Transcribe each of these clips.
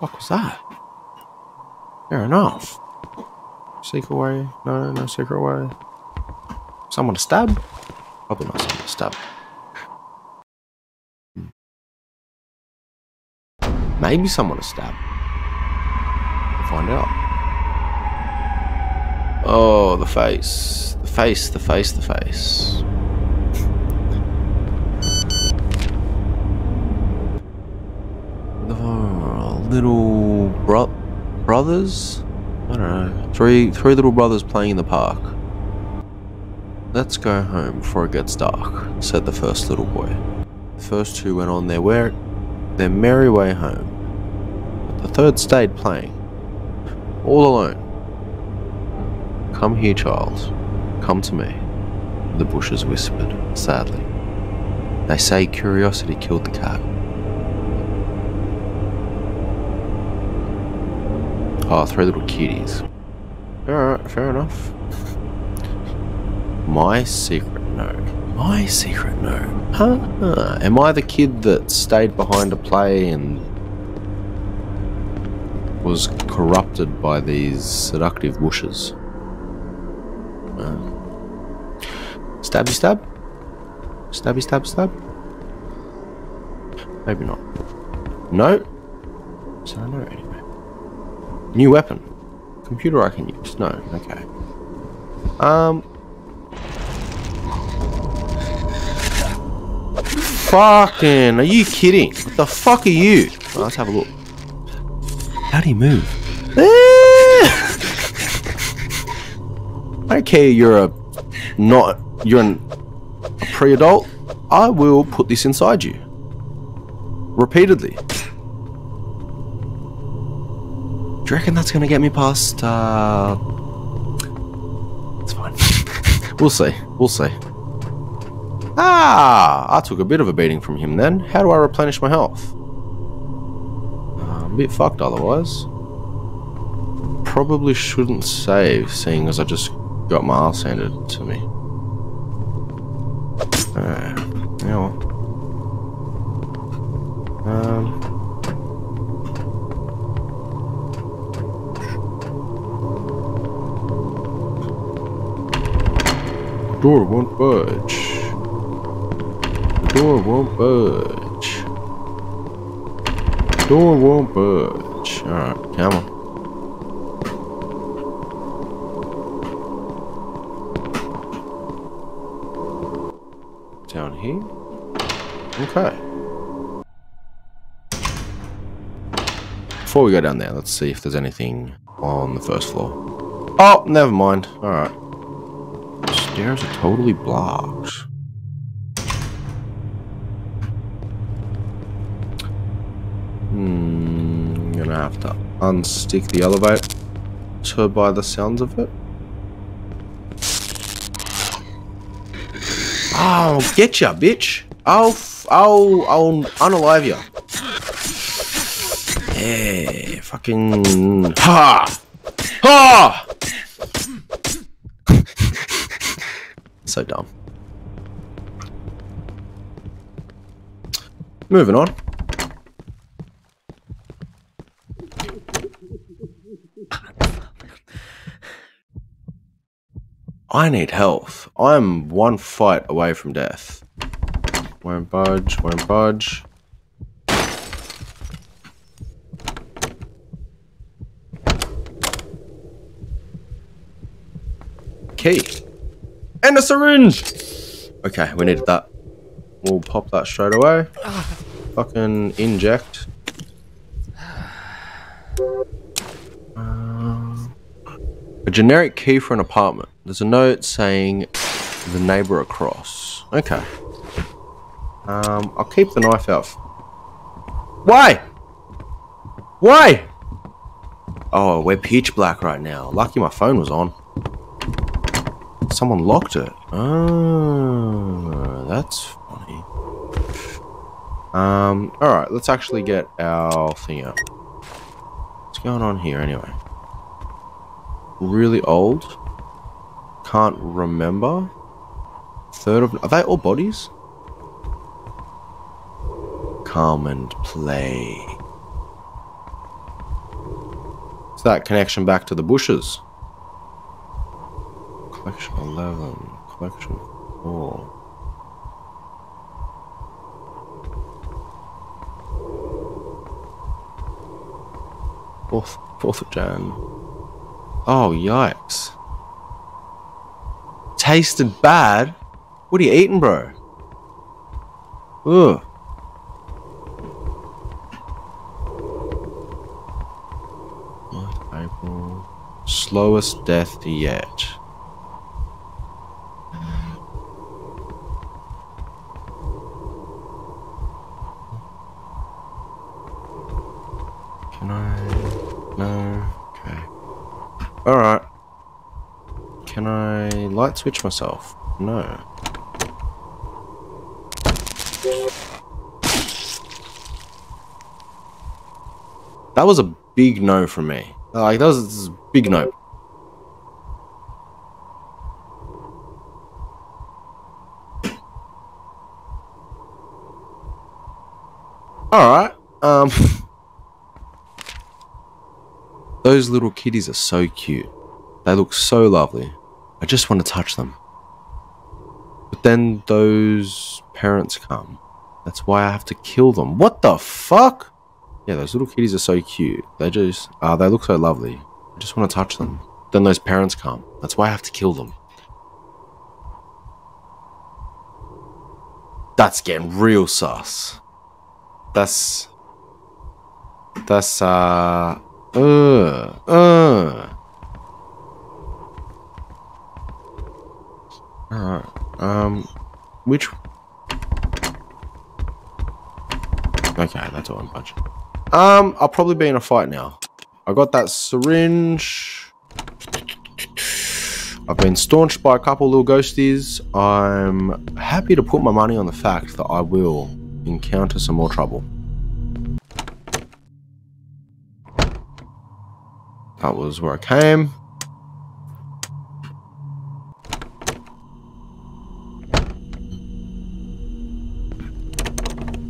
fuck was that? Fair enough. Secret way? No, no secret way. Someone to stab? Probably not someone to stab. Hmm. Maybe someone to stab. We'll find out. Oh, the face. The face, the face, the face. The little bro brothers? I don't know. Three three little brothers playing in the park. Let's go home before it gets dark, said the first little boy. The first two went on their way, their merry way home. But the third stayed playing, all alone. Come here, child. Come to me, the bushes whispered, sadly. They say curiosity killed the cat. Oh, three little kitties. Alright, fair enough. My secret note. My secret note. Huh? Am I the kid that stayed behind to play and was corrupted by these seductive bushes? Uh, stabby stab? Stabby stab stab? Maybe not. No? So. New weapon. Computer I can use. No, okay. Um. Fucking, are you kidding? What the fuck are you? Well, let's have a look. How do you move? okay, you're a not you're an, a pre-adult. I will put this inside you. Repeatedly. You reckon that's gonna get me past uh it's fine. we'll see. We'll see. Ah, I took a bit of a beating from him then. How do I replenish my health? Uh, I'm a bit fucked otherwise. Probably shouldn't save, seeing as I just got my ass handed to me. Yeah well. Um... Door won't budge. The door won't budge. The door won't budge. Alright, come on. Down here? Okay. Before we go down there, let's see if there's anything on the first floor. Oh, never mind. Alright. The stairs are totally blocked. Hmm, gonna have to unstick the elevator to by the sounds of it. I'll get ya, bitch. I'll, I'll, I'll unalive ya. Yeah, fucking ha, ha. So dumb. Moving on. I need health. I'm one fight away from death. Won't budge, won't budge. Key. And a syringe! Okay, we needed that. We'll pop that straight away. Fucking inject. Uh, a generic key for an apartment. There's a note saying the neighbor across. Okay. Um, I'll keep the knife out. Why? Why? Oh, we're pitch black right now. Lucky my phone was on. Someone locked it. Oh, that's funny. Um, alright, let's actually get our thing out. What's going on here anyway? Really old? Can't remember. Third of... Are they all bodies? Come and play. It's that connection back to the bushes. Collection 11. Collection 4. Fourth, fourth of Jan. Oh, yikes. Tasted bad? What are you eating, bro? Ugh. April. Slowest death yet. Can I? No. Okay. Alright. Can I light switch myself? No. That was a big no from me. Like, that was a big no. Alright. Um... Those little kitties are so cute. They look so lovely. I just want to touch them. But then those parents come. That's why I have to kill them. What the fuck? Yeah, those little kitties are so cute. They just, ah, uh, they look so lovely. I just want to touch them. Then those parents come. That's why I have to kill them. That's getting real sus. That's, that's, uh, uh, uh. Alright. Um, which... Okay, that's all I'm punching. Um, I'll probably be in a fight now. I got that syringe. I've been staunched by a couple little ghosties. I'm happy to put my money on the fact that I will encounter some more trouble. That was where I came.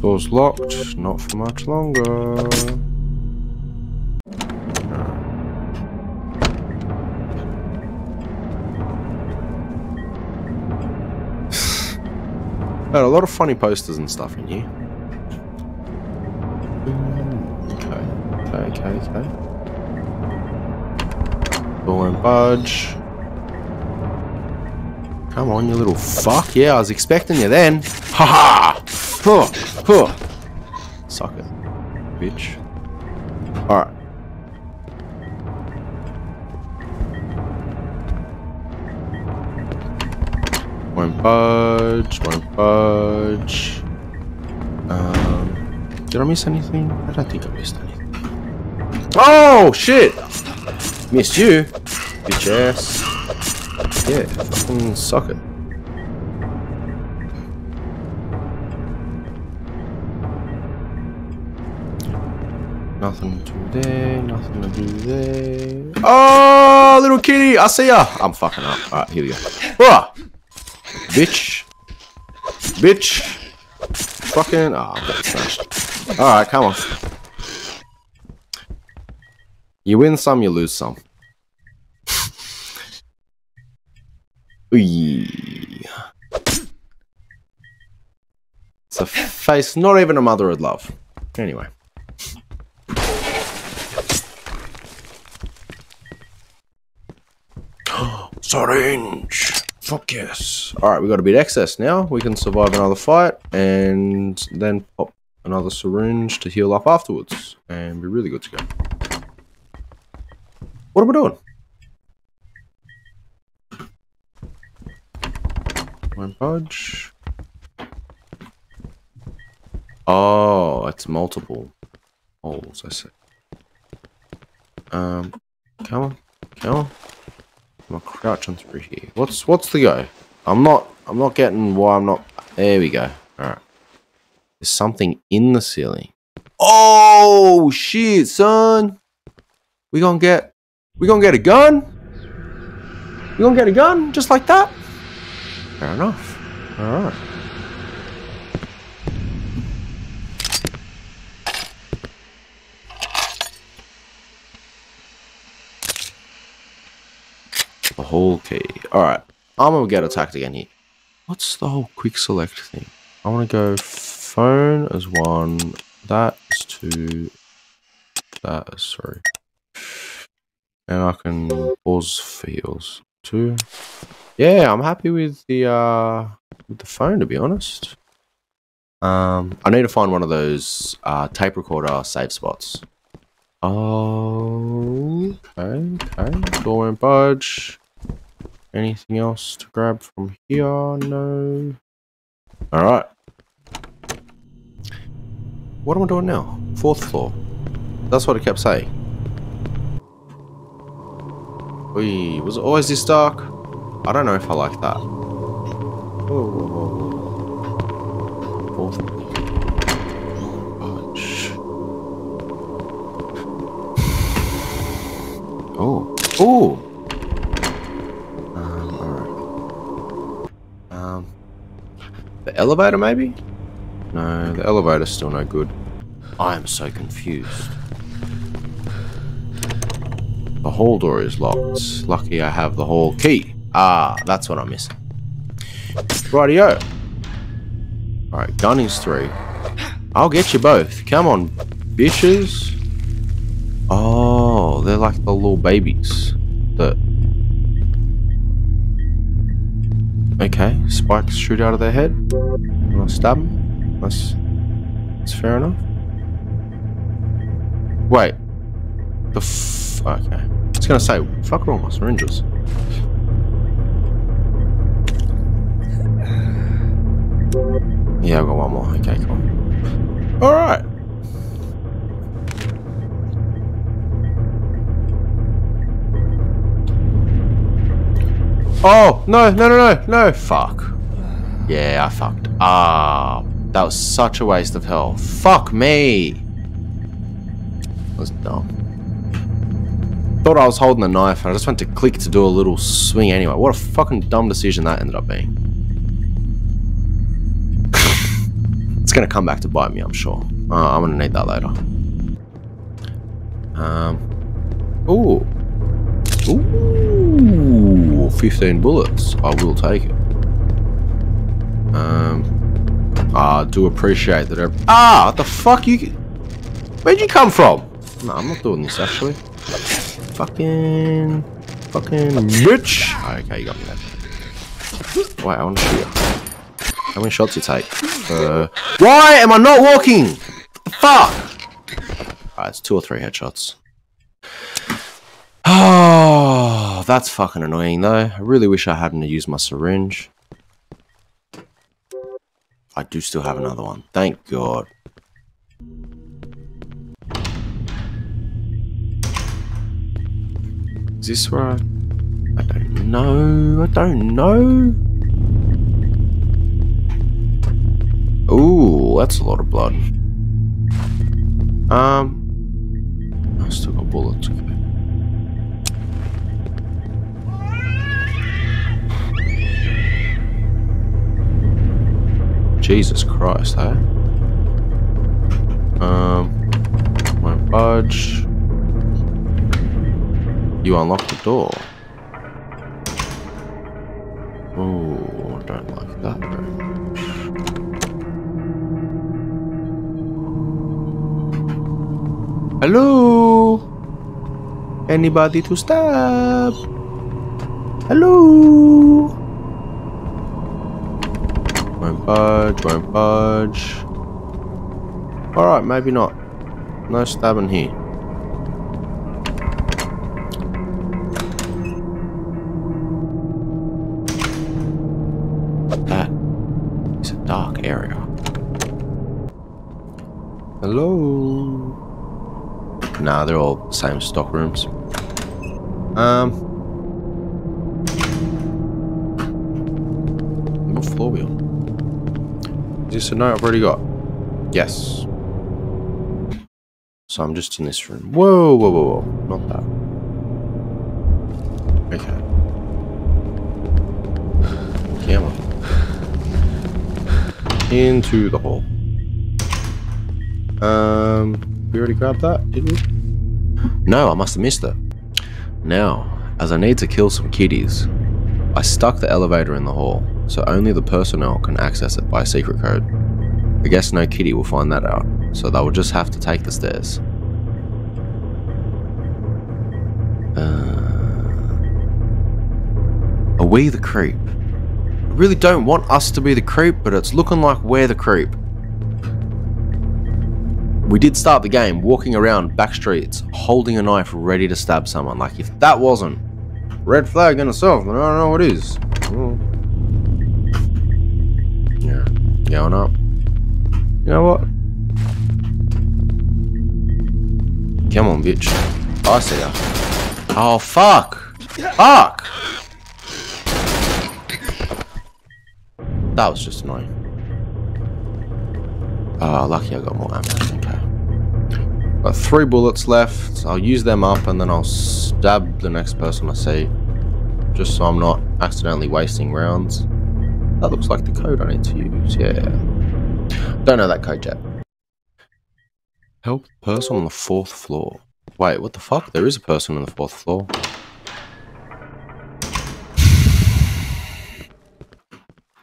Door's locked, not for much longer. Had a lot of funny posters and stuff in here. Okay, okay, okay, okay. Go won't budge. Come on, you little fuck. Yeah, I was expecting you then. Ha ha! Huh, huh. Suck it, bitch. Alright. Won't budge, won't budge. Um, did I miss anything? I don't think I missed anything. Oh, shit! Missed you, bitch ass. Yeah, fucking suck it. Nothing to there, nothing to do there. Oh, little kitty, I see ya. I'm fucking up. Alright, here we go. Ah, bitch. Bitch. Fucking, got smashed. Alright, come on. You win some, you lose some. It's a face not even a mother would love. Anyway. Syringe! Fuck yes. Alright, we got a bit excess now. We can survive another fight and then pop another syringe to heal up afterwards. And be really good to go. What am I doing? One budge. Oh, it's multiple holes, I see. Um, come on, come on. I'm gonna crouch on through here. What's what's the go? I'm not I'm not getting why I'm not there we go. Alright. There's something in the ceiling. Oh shit, son. We gonna get we gonna get a gun? We gonna get a gun just like that? Fair enough. Alright. The whole key. Alright. I'm gonna get attacked again here. What's the whole quick select thing? I wanna go phone as one. That is two. That is three. And I can pause heals. Two. Yeah, I'm happy with the uh with the phone to be honest. Um I need to find one of those uh tape recorder save spots. Oh, okay, okay. Door won't budge. Anything else to grab from here? No. Alright. What am I doing now? Fourth floor. That's what it kept saying. Wee, was it always this dark? I don't know if I like that. Whoa. Fourth. Oh. Oh! The elevator maybe? No, the elevator's still no good. I am so confused. The hall door is locked. Lucky I have the hall key. Ah, that's what I'm missing. Rightio. Alright, gun is three. I'll get you both. Come on, bitches. Oh, they're like the little babies. Okay, spikes shoot out of their head. I'll stab them. That's that's fair enough. Wait. The f okay. I was gonna say, fuck all my syringes. Yeah, I've got one more. Okay, cool. Alright. Oh, no, no, no, no, no. Fuck. Yeah, I fucked. Ah, that was such a waste of health. Fuck me. That was dumb. Thought I was holding the knife and I just went to click to do a little swing anyway. What a fucking dumb decision that ended up being. it's gonna come back to bite me, I'm sure. Uh, I'm gonna need that later. Um. Ooh. Ooh, 15 bullets. I will take it. Um, I do appreciate that. Ah, the fuck you? Where'd you come from? No, I'm not doing this actually. Fucking, fucking bitch. Oh, okay, you got me there. Wait, I want to shoot. How many shots you take? Uh, why am I not walking? Fuck? Alright, it's two or three headshots. Oh, that's fucking annoying though. I really wish I hadn't used my syringe. I do still have another one. Thank God. Is this where I... I don't know. I don't know. Ooh, that's a lot of blood. Um... I still got bullets. Jesus Christ, huh? Um, won't budge. You unlock the door. Oh, don't like that very much. Hello? Anybody to stab? Hello? Won't budge, won't budge. Alright, maybe not. No stabbing here. That is a dark area. Hello? Nah, they're all the same stock rooms. Um. What floor are we on? Is this a note I've already got? Yes. So I'm just in this room. Whoa, whoa, whoa, whoa. Not that. Okay. Camera. Into the hole. Um, we already grabbed that, didn't we? No, I must have missed it. Now, as I need to kill some kitties. I stuck the elevator in the hall, so only the personnel can access it by secret code. I guess no kitty will find that out, so they will just have to take the stairs. Uh, are we the creep? I really don't want us to be the creep, but it's looking like we're the creep. We did start the game walking around back streets, holding a knife ready to stab someone. Like, if that wasn't red flag in itself, then I don't know what is. Going up. You know what? Come on, bitch. I see ya. Oh, fuck! Fuck! That was just annoying. Oh, lucky I got more ammo. Okay. Got three bullets left. I'll use them up and then I'll stab the next person I see. Just so I'm not accidentally wasting rounds. That looks like the code I need to use, yeah. Don't know that code yet. Help person on the fourth floor. Wait, what the fuck? There is a person on the fourth floor.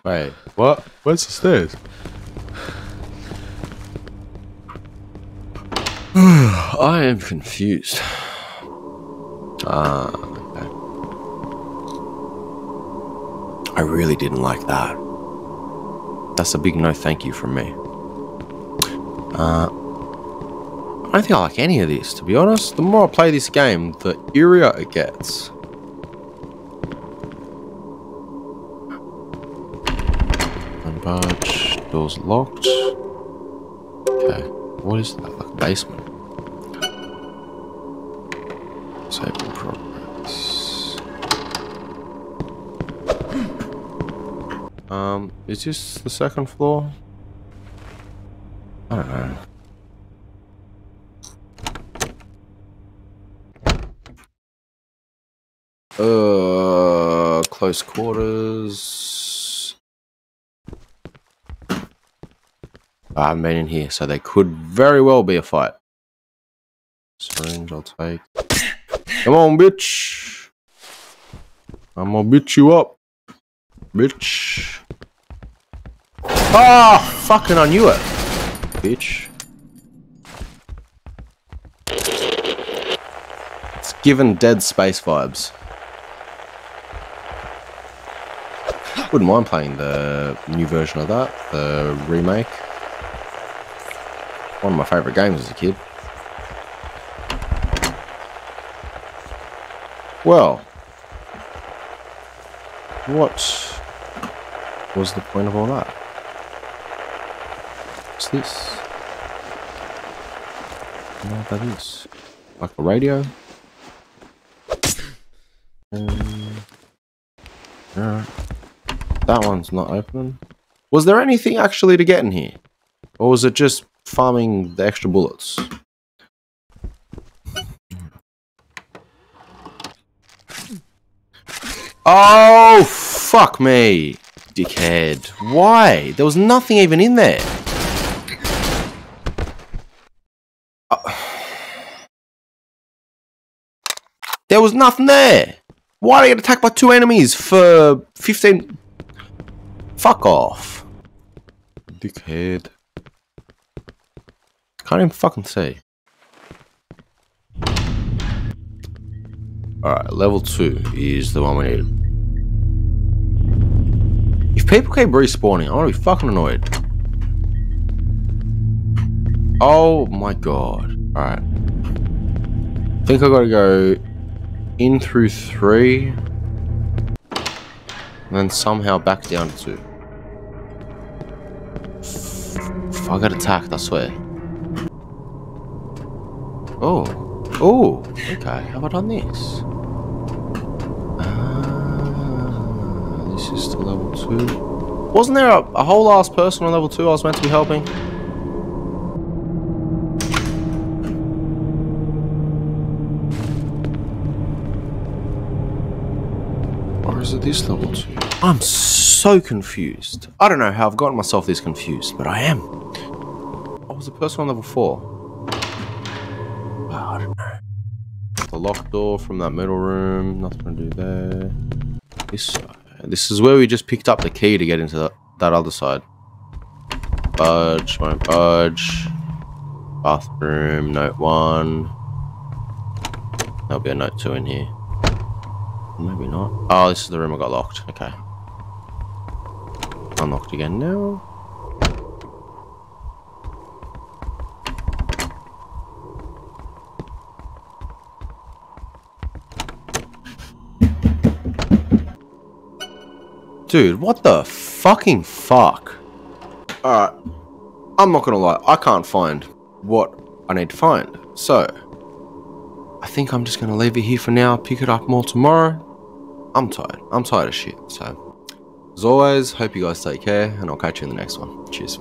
Wait, what? Where's the stairs? I am confused. Ah, okay. I really didn't like that. That's a big no thank you from me. Uh, I don't think I like any of this, to be honest. The more I play this game, the eerier it gets. Unbarge, doors locked. Okay, what is that? Like basement. Save in progress. Um, is this the second floor? I don't know. Uh, close quarters. I haven't been in here, so they could very well be a fight. Syringe, I'll take. Come on, bitch. I'm gonna beat you up, bitch. Oh, fucking I knew it, bitch. It's given Dead Space vibes. Wouldn't mind playing the new version of that, the remake. One of my favourite games as a kid. Well, what was the point of all that? This? I know what that is. Like a radio? Um. That one's not open. Was there anything actually to get in here? Or was it just farming the extra bullets? Oh, fuck me, dickhead. Why? There was nothing even in there. Was nothing there. Why did I get attacked by two enemies for 15... Fuck off. Dickhead. Can't even fucking see. Alright, level 2 is the one we need. If people keep respawning, I'm gonna be fucking annoyed. Oh my god. Alright. I think I gotta go in through 3. And then somehow back down to 2. F I got attacked, I swear. Oh. Oh. Okay. Have I done this? Ah, this is to level 2. Wasn't there a, a whole ass person on level 2 I was meant to be helping? Or is it this level 2? I'm so confused. I don't know how I've gotten myself this confused, but I am. I was the person on level 4. Ah, I don't know. the locked door from that middle room. Nothing to do there. This side. This is where we just picked up the key to get into that, that other side. Budge, won't budge. Bathroom, note one. There'll be a note two in here. Maybe not. Oh, this is the room I got locked. Okay. Unlocked again now. Dude, what the fucking fuck? Alright. I'm not gonna lie, I can't find what I need to find. So, I think I'm just gonna leave it here for now, pick it up more tomorrow. I'm tired. I'm tired of shit. So, as always, hope you guys take care, and I'll catch you in the next one. Cheers.